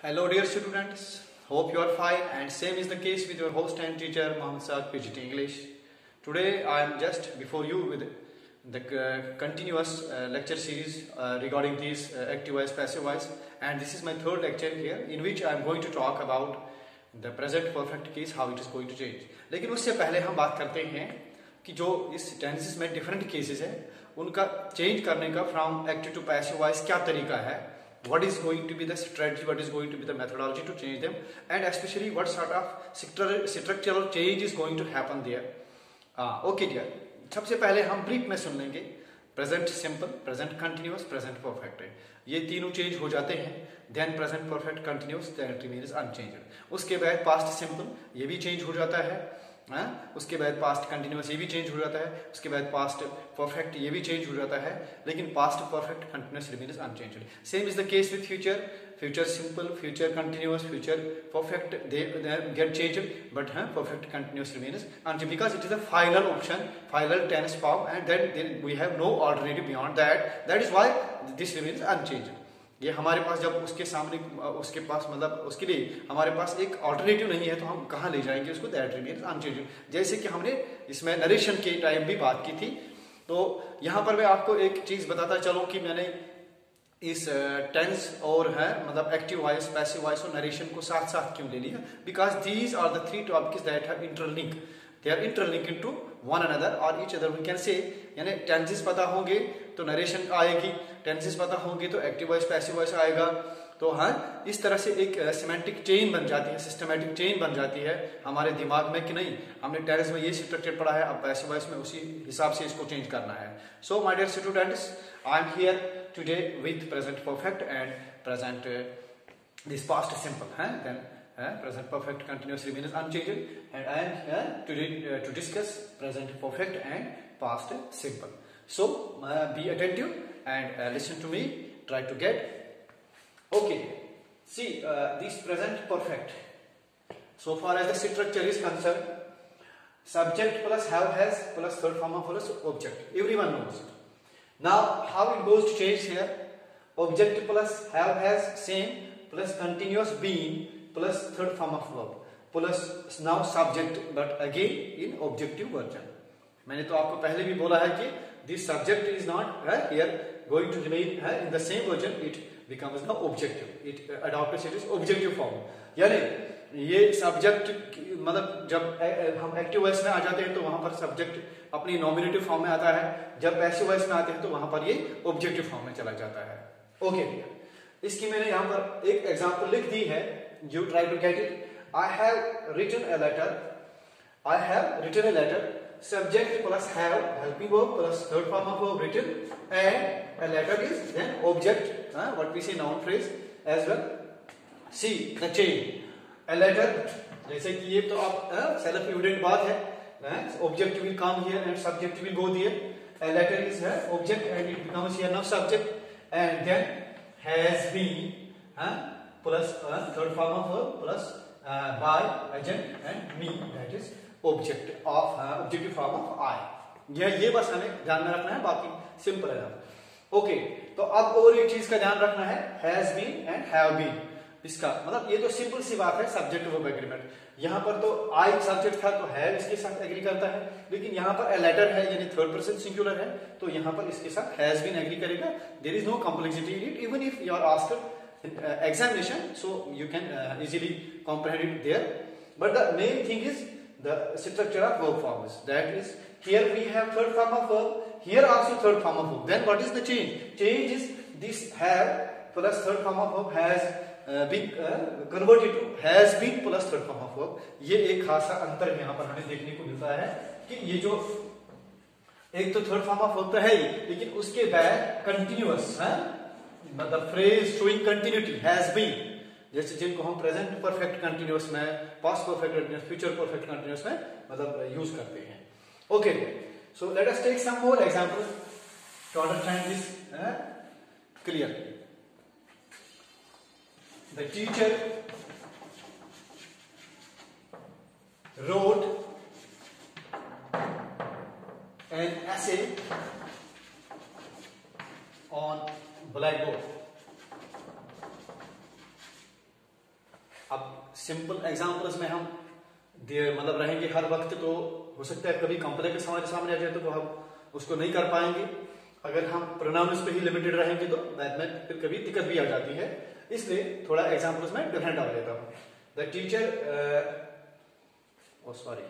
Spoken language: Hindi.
Hello dear students, hope you are fine and same is the case with your host and teacher Mohammed Saad PGT English. Today I am just before you with the uh, continuous uh, lecture series uh, regarding these uh, active voice, passive voice and this is my third lecture here in which I am going to talk about the present perfect case how it is going to change. लेकिन उससे पहले हम बात करते हैं कि जो इस टेंसेस में डिफरेंट केसेस है उनका चेंज करने का from active to passive voice क्या तरीका है what is going to be the strategy what is going to be the methodology to change them and especially what sort of structural change is going to happen there uh, okay dear सबसे पहले हम ब्रीफ में सुन लेंगे present simple present continuous present perfect है ये तीनों चेंज हो जाते हैं then present perfect continuous that remains unchanged उसके बाद पास्ट सिंपल ये भी चेंज हो जाता है है? उसके बाद पास्ट कंटिन्यूस ये भी चेंज हो जाता है, उसके बाद पास्ट परफेक्ट ये भी चेंज हो जाता है, लेकिन past perfect continuous remains unchanged same is the case with future future simple future continuous future perfect they get change but है perfect continuous remains unchange because it is the final option final tense form and we have no alternative beyond that that is why this remains unchanged ये हमारे पास जब उसके सामने उसके पास मतलब उसके लिए हमारे पास एक ऑल्टरनेटिव नहीं है तो हम कहाँ ले जाएँगे उसको? दैट रिमेन्स अनचेंज जैसे कि हमने इसमें नरेशन के टाइम भी बात की थी तो यहाँ पर मैं आपको एक चीज़ बताता चलूँ कि मैंने इस टेंस और है मतलब एक्टिव वॉइस पैसिव वॉइस और नरेशन को साथ साथ क्यों ले लिया? Because these are the three topics that have interlink they are interlink in to one another और each other we can say यानी टेंसेस पता होंगे तो नरेशन आएगी। टेंसेस पता होंगे तो एक्टिव वॉइस पैसिव वॉइस आएगा। तो हाँ इस तरह से एक सिमेंटिक चेन बन जाती है सिस्टमेटिक चेन बन जाती है हमारे दिमाग में कि नहीं हमने टेंस में ये स्ट्रक्चर पढ़ा है अब पैसिव वॉइस में उसी हिसाब से इसको चेंज करना है। So my dear students I am here today with present perfect and present this past simple है then uh, present perfect continuous remains unchanged and I am here today uh, to discuss present perfect and past simple. So uh, and uh, listen to me. Try to get. Okay. See this present perfect. So far as the structure is concerned, subject plus have has plus third form of plus object. Everyone knows it. Now how it goes to change here? Object plus have has same plus continuous being plus third form of verb plus now subject but again in objective version मैंने तो आपको पहले भी बोला है कि this subject is not uh, here going to remain uh, in the same version it becomes now objective it uh, adopts it is objective form यानी ये सब्जेक्ट मतलब जब हम एक्टिव वॉइस में आ जाते हैं तो वहाँ पर सब्जेक्ट अपनी नॉमिनेटिव फॉर्म में आता है जब पैसिव वॉइस में आते हैं तो वहाँ पर ये ऑब्जेक्टिव फॉर्म में चला जाता है ओके इसकी मैंने यहाँ पर एक एग्जांपल लिख दी है you try to get it i have written a letter i have written a letter subject plus have helping verb plus third form of verb written and a letter is then object uh, what we say noun phrase as well see the chain a letter जैसे कि ये तो आप सेल्फ एविडेंट बात है object will come here and subject will go there a letter is है object and it becomes here now subject and then has been huh? plus uh, third form of verb plus uh, by agent and me that is object of uh, objective form of I. ये ये बस हमें ध्यान में रखना है बाकी सिंपल है ओके तो अब और एक चीज़ का ध्यान रखना है has been and have been इसका मतलब ये तो सिंपल सी बात है सब्जेक्ट वर्ब एग्रीमेंट यहाँ पर तो आई सब्जेक्ट था तो हैव इसके साथ एग्री करता है। लेकिन यहाँ पर ए लेटर है यानी थर्ड पर्सन सिंगुलर है तो यहाँ पर इसके साथ हैज़ बीन एग्री करेगा। There is no complexity in it even if you are asked so you can uh, easily comprehend it there but the main thing is the structure of verb forms that is here we have third form of verb here also third form of verb then what is the change change is this have plus third form of verb has uh, been uh, converted to has been plus third form of verb ये एक खासा अंतर यहाँ पर हमें देखने को मिलता है कि ये जो एक तो थर्ड फॉर्म ऑफ़ वर्ब तो है ही लेकिन उसके बाद कंटिन्यूअस है मतलब phrase showing continuity has been जैसे जिनको हम प्रेजेंट परफेक्ट कंटिन्यूस में past perfect continuous future perfect continuous में मतलब यूज़ करते हैं। Okay so let us take some more example to understand this clear the teacher wrote wrote an essay on blackboard. Simple examples में हम मतलब रहेंगे हर वक्त तो हो सकता है कभी कॉम्प्लेक्स हमारे सामने आ जाए तो हम उसको नहीं कर पाएँगे। अगर हम प्रोनाउंस पे ही लिमिटेड रहेंगे तो मैथ में फिर कभी दिक्कत भी आ जाती है। इसलिए थोड़ा एग्जाम्पल्स में डिफरेंट डाल देता हूँ। The teacher sorry